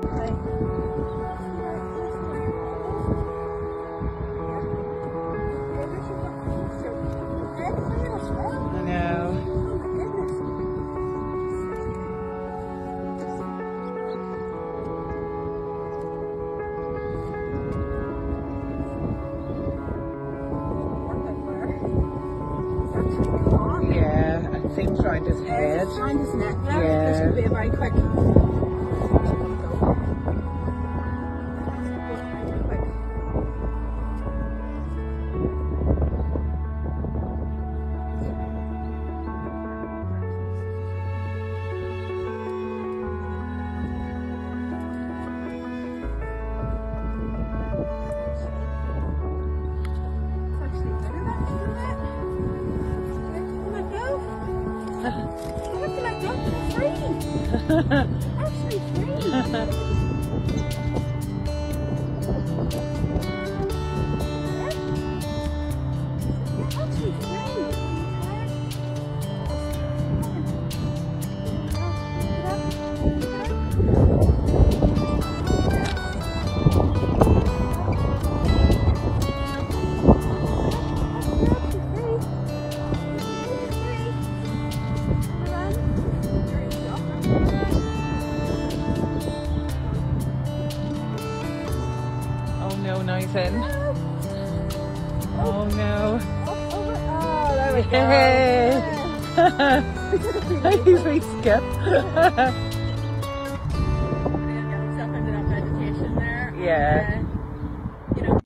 I know. Yeah, it seems round his head. Behind his neck. Yeah. This would be a very quick. Actually free. Oh no, now he's in. Oh no. Oh, there we go. Hey! he's a skip. Get himself into that vegetation there. Yeah.